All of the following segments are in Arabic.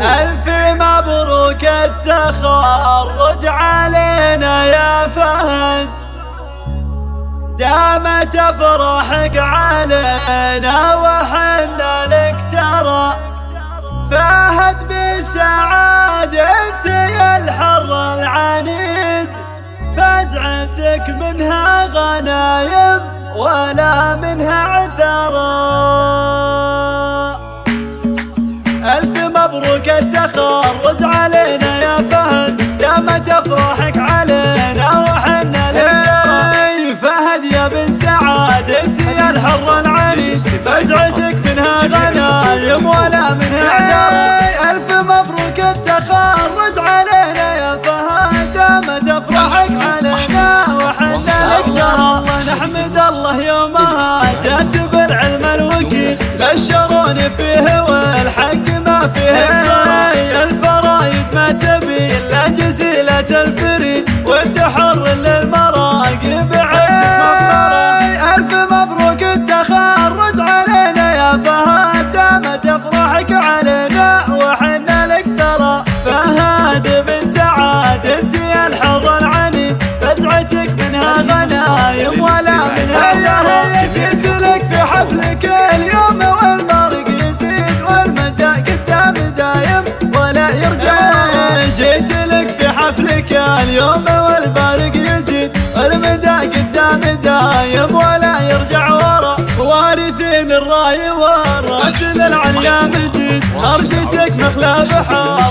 ألف مبروك التخرج علينا يا فهد. دامت افراحك علينا وحنا لك ترى فهد بسعادة يا الحر العنيد. فزعتك منها غنايم ولا منها عثرات مبروك التخرج علينا يا فهد. يا متى افراحك علينا وحنا لك فهد يا بن سعاد أنت يا الحر العنيد فزعتك منها غنايم ولا منها عذر ألف مبروك التخرج علينا يا فهد. يا متى افراحك علينا وحنا لك الله نحمد الله يومها جات بالعلم الوكيل بشروني فيه والحق فيه اليوم والبارق يزيد المدى قدام دايم ولا يرجع ورا. وارثين الراي والراس للعليا مجيد ارجتك مخلى بحار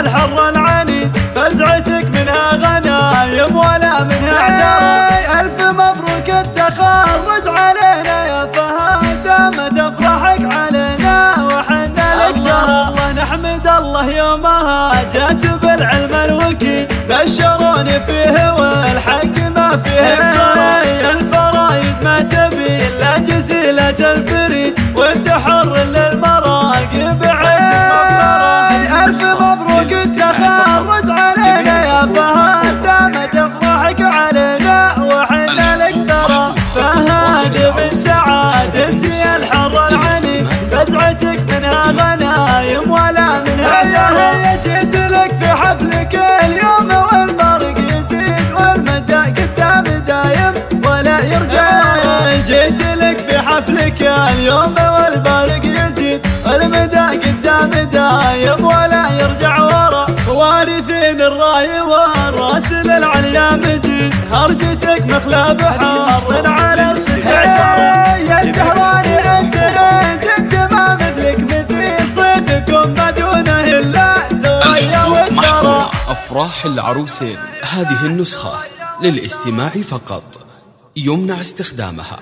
الحر العنيد فزعتك منها غنايم ولا منها عذر ألف مبروك التخرج علينا يا فهد دامت افراحك علينا وحنا لك الله. نحمد الله يومها جات بالعلم الوكيل بشروني فيه والحق ما فيه. جيت لك في حفلك اليوم والبارق يزيد المدى قدام دايم ولا يرجع ورا. وارثين الراي والراس للعليا مجيد. هرجتك مخلى بحار افراح العروسين هذه النسخة للاستماع فقط. يمنع استخدامها.